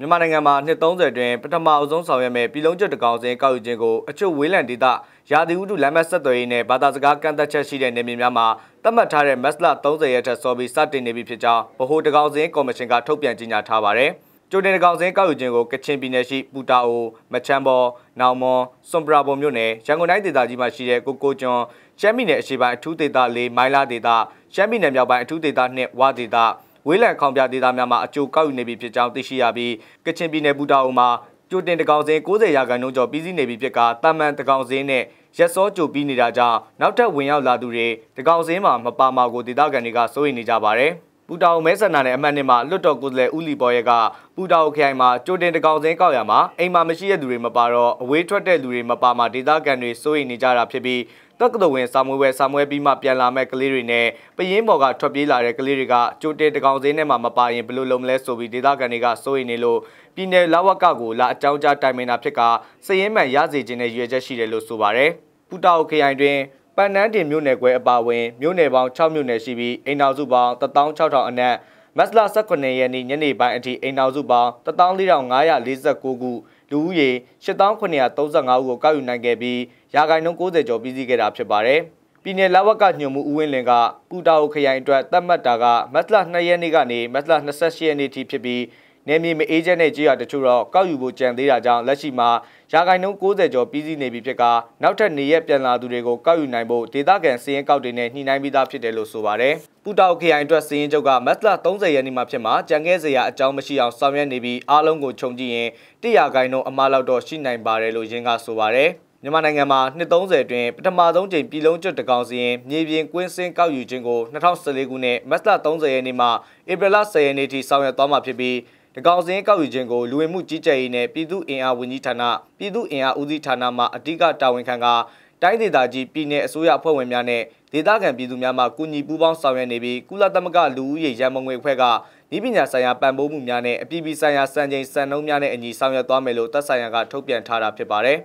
မြန်မာနိုင်ငံမှာနှစ်30တွင်ပထမအဆုံးဆောင်ရွက်မဲ့ပြည်လုံးကျွတ်တကောင်စင်းကောက်ယူခြင်းကိုအချို့ဝေးလံဒေသရာသီဥတုလမ်းမဆက်သွယ်ရေးနဲ့ဘာသာစကားကန့်သက်ချက်ရှိတဲ့နေမြေများမှာသတ်မှတ်ထားတဲ့မက်စလ30ရက်ထက်စောပြီးစတင်နေပြီဖြစ်ကြောင်းဗဟိုတကောင်စင်းကော်မရှင်ကထုတ်ပြန်ကြေညာထားပါတယ်။ကျိုတင်တကောင်စင်းကောက်ယူခြင်းကိုကချင်ပြည်နယ်ရှိပူတာအိုမချမ်းဘော်နောင်မွန်စွန်ပရာဘုံမြို့နယ်ရန်ကုန်တိုင်းဒေသကြီးမှာရှိတဲ့ကိုကိုကျွန်းရှမ်းပြည်နယ်အရှေ့ပိုင်းအထူးဒေသ၄မိုင်းလာဒေသရှမ်းပြည်နယ်မြောက်ပိုင်းအထူးဒေသ၂ဝဒေသ ဝေးလံခေါင်ပြဒေသများမှာအကျိုးကောက်ယူနေပြီဖြစ်ကြောင်းသိရှိရပြီးကချင်ပြည်နယ်ပူတာအိုမှာကျိုတင်တကောင်စင်း90ရာခိုင်နှုန်းကျော်ပြီးစီးနေပြီဖြစ်ကတာမန်တကောင်စင်းနဲ့ရက်စောကြိုပြီးနေတာကြောင့်နောက်ထပ်ဝင်ရောက်လာသူတွေတကောင်စင်းမှာမပါမာကိုဒေသခံတွေကစိုးရိမ်နေကြပါတယ် ပူတာအိုမဲဆန္ဒနဲ့အမှတ်နှစ်မှာလွတ်တော်ကိုယ်စားလှယ်ဦးလီပေါ်ရဲကပူတာအိုခရိုင်မှာကြိုတင်တကောင်စင်းကောက်ရမှာအိမ်မှာမရှိတဲ့သူတွေမပါတော့အဝေးထွက်တဲ့လူတွေမပါမှာဒေသခံတွေစိုးရိမ်နေကြတာဖြစ်ပြီးတက္ကသိုလ်ဝင်စာမွေးဝဲစာမွေးပြီးမှပြန်လာမဲ့ကလေးတွေနဲ့ပရင်းပေါ်ကထွက်ပြေးလာတဲ့ကလေးတွေကကြိုတင်တကောင်စင်းထဲမှာမပါရင်ဘယ်လိုလုပ်မလဲဆိုပြီးဒေသခံတွေကစိုးရိမ်နေလို့ပြည်နယ်လာဝကကိုလာအကြောင်းကြားတိုင်ပင်တာဖြစ်ကစည်ရင်မှန်ရစေခြင်းနဲ့ရွေချက်ရှိတယ်လို့ဆိုပါတယ်ပူတာအိုခရိုင်တွင် ပန်နန်းတင်မြို့နယ်ကွဲအပါဝင်မြို့နယ်ပေါင်း6မြို့နယ်ရှိပြီးအိမ်တော်စုပေါင်း16000အနက်မက်စလာ18ရက်နေ့ညနေပိုင်းအထိအိမ်တော်စုပေါင်း14549ခုလူဦးရေ8935ဦးကိုကောက်ယူနိုင်ခဲ့ပြီးရာဂိုင်နှုန်း90ကျော်ပြီးစီးခဲ့တာဖြစ်ပါတယ်။ပြည်နယ်လဝကညွှန်မှုဦးဝင်းလင်ကပူတာအိုခရိုင်အတွက်သတ်မှတ်တာကမက်စလာ2ရက်နေ့ကနေမက်စလာ28ရက်နေ့ထိဖြစ်ပြီး နေမြေမအေးချက်နဲ့ကြေးရတချို့တော့ကောက်ယူဖို့ကြံသေးတာကြောင့်လက်ရှိမှာရာဂိုင်နှုန်း60ကျော်ပြီးစီးနေပြီဖြစ်ကနောက်ထပ်နေရက်ပြန်လာသူတွေကိုကောက်ယူနိုင်ဖို့ဒေသခံစီးရင်ကောက်တွေနဲ့ညှိနှိုင်းပြီးသားဖြစ်တယ်လို့ဆိုပါတယ်။ပူတောက်ခရိုင်အတွက်စီးရင်ချုပ်ကမက်စလာ30ရက်နေ့မှာဖြစ်မှာကြံခဲ့စရာအကြောင်းမရှိအောင်ဆောင်ရွက်နေပြီးအားလုံးကိုခြုံကြည့်ရင်100ရာဂိုင်နှုန်းအမှားလောက်တော့ရှိနိုင်ပါတယ်လို့ရင်းကဆိုပါတယ်။မြန်မာနိုင်ငံမှာနှစ်30အတွင်းပထမဆုံးချိန်ပြည်လုံးကျွတ်တကောင်စီရင်မြေပြင်ကွင်းစင်းကောက်ယူခြင်းကို2014ခုနှစ်မတ်လ30ရက်နေ့မှဧပြီလ10ရက်နေ့ထိဆောင်ရွက်သွားမှာဖြစ်ပြီး တကောင်စင်းကောက်ယူခြင်းကိုလူဝင်မှုကြီးကြပ်ရေးနဲ့ပြည်သူ့အင်အားဝန်ကြီးဌာနပြည်သူ့အင်အားဦးစီးဌာနမှအဓိကတာဝန်ခံကတိုင်းဒေသကြီးပြည်내အစိုးရအဖွဲ့ဝင်များနဲ့ဒေသခံပြည်သူများမှကူညီပူးပေါင်းဆောင်ရွက်နေပြီးကုလသမဂ္ဂလူဦးရေရန်မုံငွေအဖွဲ့ကဤပညာဆိုင်ရာပံ့ပိုးမှုများနဲ့အပြည်ပြည်ဆိုင်ရာစံချိန်စံနှုန်းများနဲ့အညီဆောင်ရွက်သွားမယ်လို့သက်ဆိုင်ရာကထုတ်ပြန်ထားတာဖြစ်ပါတယ်